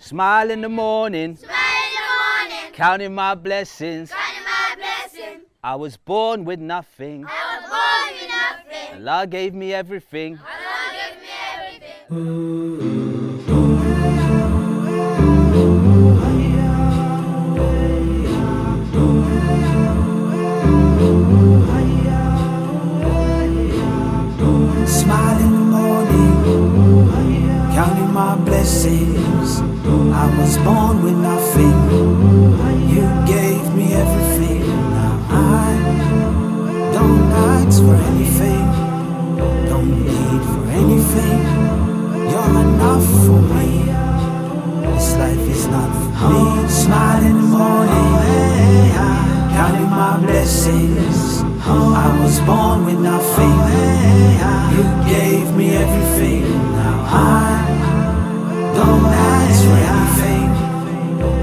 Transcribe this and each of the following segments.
Smile in the morning, Smile in the morning. counting my blessings. Counting my blessing. I was born with nothing. I was born with nothing. Allah gave me everything. Allah gave me everything. Smile my blessings. I was born with nothing. You gave me everything. Now I don't ask for anything,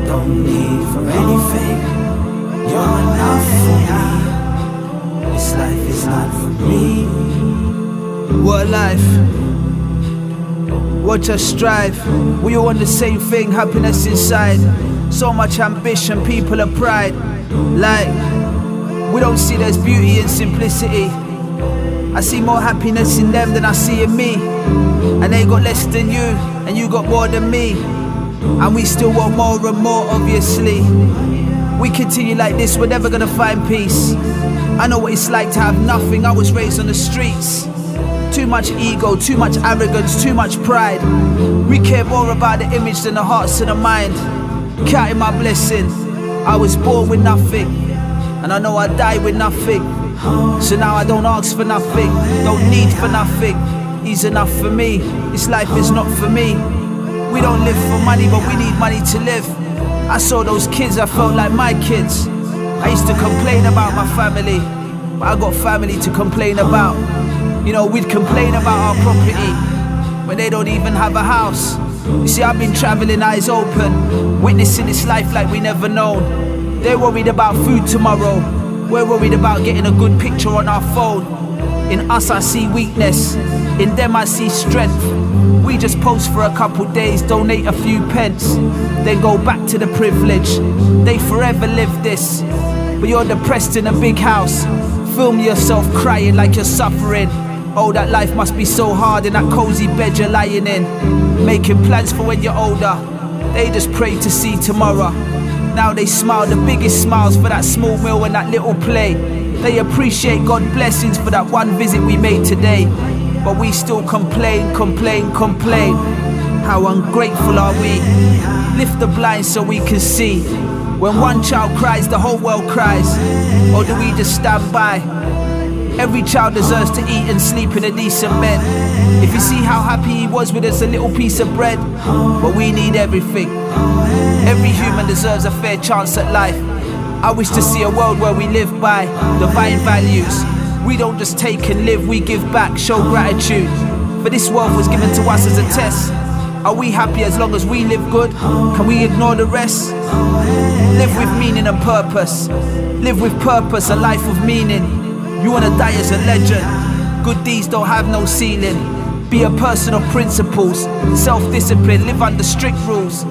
don't need for anything. You're enough for me. This life is not for me. What life? What a strive? We all want the same thing, happiness inside. So much ambition, people of pride. Like, we don't see there's beauty in simplicity. I see more happiness in them than I see in me. And they got less than you, and you got more than me. And we still want more and more, obviously. We continue like this, we're never gonna find peace. I know what it's like to have nothing, I was raised on the streets. Too much ego, too much arrogance, too much pride. We care more about the image than the hearts and the mind. Counting my blessing, I was born with nothing, and I know I die with nothing. So now I don't ask for nothing, don't need for nothing. He's enough for me, this life is not for me. We don't live for money, but we need money to live. I saw those kids, I felt like my kids. I used to complain about my family, but I got family to complain about. You know, we'd complain about our property when they don't even have a house. You see, I've been traveling eyes open, witnessing this life like we never known. They're worried about food tomorrow, we're worried about getting a good picture on our phone. In us, I see weakness, in them, I see strength. We just post for a couple days, donate a few pence, then go back to the privilege. They forever live this, but you're depressed in a big house. Film yourself crying like you're suffering. Oh, that life must be so hard in that cozy bed you're lying in. Making plans for when you're older. They just pray to see tomorrow. Now they smile the biggest smiles for that small meal and that little play. They appreciate God blessings for that one visit we made today. But we still complain, complain, complain. How ungrateful are we? Lift the blinds so we can see. When one child cries, the whole world cries. Or do we just stand by? Every child deserves to eat and sleep in a decent bed. If you see how happy he was with us a little piece of bread, but we need everything. Every human deserves a fair chance at life. I wish to see a world where we live by divine values. We don't just take and live, we give back, show gratitude. For this world was given to us as a test. Are we happy as long as we live good? Can we ignore the rest? Live with meaning and purpose. Live with purpose, a life of meaning. You wanna die as a legend. Good deeds don't have no ceiling. Be a person of principles, self discipline, live under strict rules.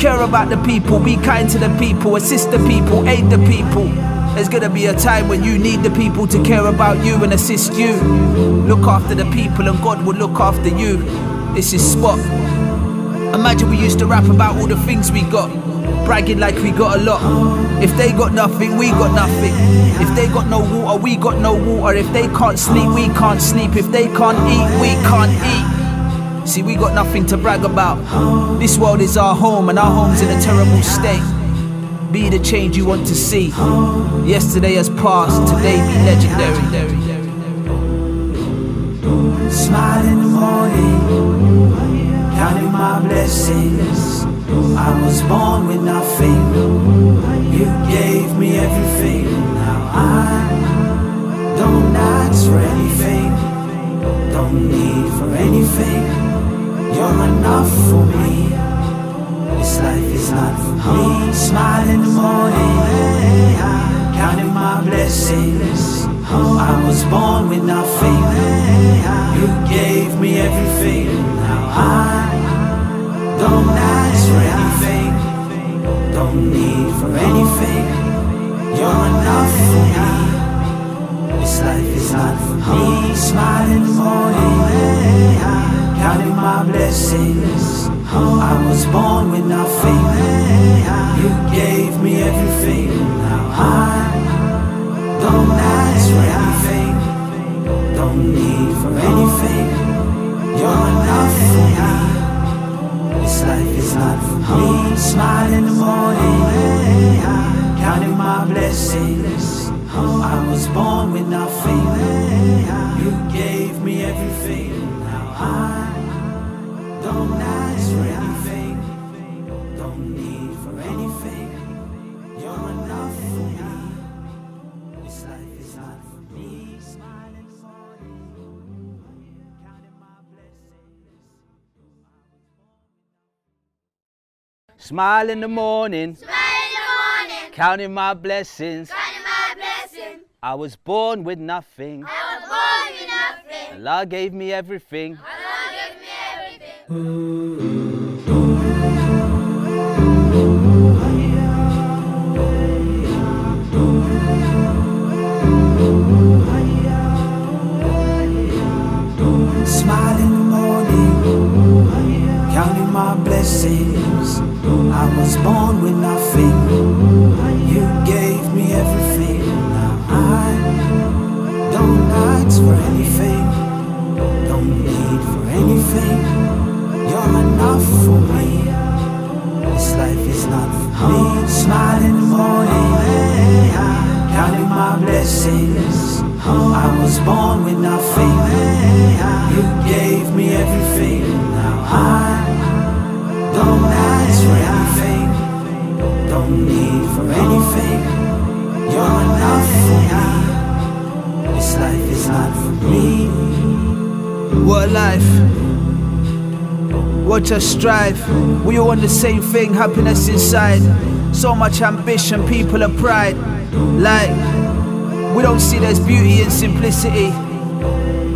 Care about the people, be kind to the people, assist the people, aid the people. There's gonna be a time when you need the people to care about you and assist you. Look after the people, and God will look after you. This is Spot. Imagine we used to rap about all the things we got, bragging like we got a lot. If they got nothing, we got nothing. If they got no water, we got no water. If they can't sleep, we can't sleep. If they can't eat, we can't eat. See, we got nothing to brag about. This world is our home, and our home's in a terrible state. Be the change you want to see. Yesterday has passed, today be legendary. Smile in the morning, counting my blessings. I was born with nothing. You gave me everything. Now I don't ask for anything, don't need for anything. You're enough for me. This life is not for me. Smile in the morning, counting my blessings. Oh, I was born with no. You gave me everything. Now I don't ask for anything. Don't need for anything. You're enough for me. This life is not for me. Smiling in the morning. Counting my blessings. Oh, I was born with no. You gave me everything. Anything. You're enough for me. This life is not for me. Smile in the morning, counting my blessings. I was born with nothing. You gave me everything. Now I don't ask for anything. Don't need for anything. You're enough for me. This life is not Smile in the morning, Smile in the morning. counting my blessings. Counting my blessing. I was born with nothing. I was born with nothing. Allah gave me everything. Allah gave me everything. Smile in the morning, counting my blessings. I was born with nothing. You gave me everything. Now I don't ask for anything. Don't need for anything. You're enough for me. This life is not for me. Smile in the morning, counting my blessings. I was born with nothing. You gave me everything. Now I don't ask for anything. Need for anything. You're enough for me. This life is not for me. What life. What a strive. We all want the same thing, happiness inside. So much ambition, people of pride. Like, we don't see there's beauty in simplicity.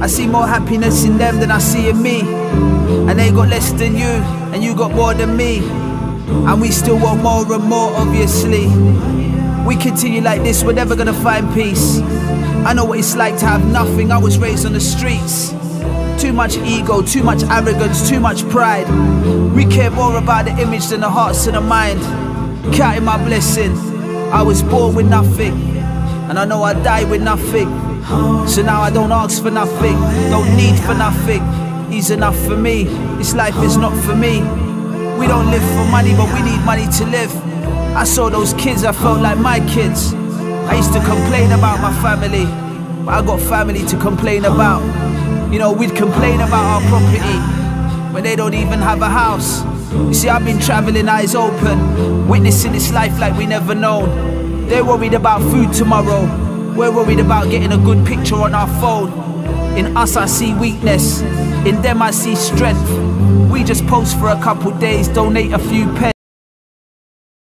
I see more happiness in them than I see in me. And they got less than you, and you got more than me. And we still want more and more, obviously. We continue like this, we're never gonna find peace. I know what it's like to have nothing, I was raised on the streets. Too much ego, too much arrogance, too much pride. We care more about the image than the hearts and the mind. Counting my blessing, I was born with nothing, and I know I die with nothing. So now I don't ask for nothing, don't need for nothing. He's enough for me, this life is not for me. We don't live for money, but we need money to live. I saw those kids, I felt like my kids. I used to complain about my family, but I got family to complain about. You know, we'd complain about our property when they don't even have a house. You see, I've been traveling eyes open, witnessing this life like we never known. They're worried about food tomorrow. We're worried about getting a good picture on our phone. In us, I see weakness. In them, I see strength. We just post for a couple days, donate a few pence.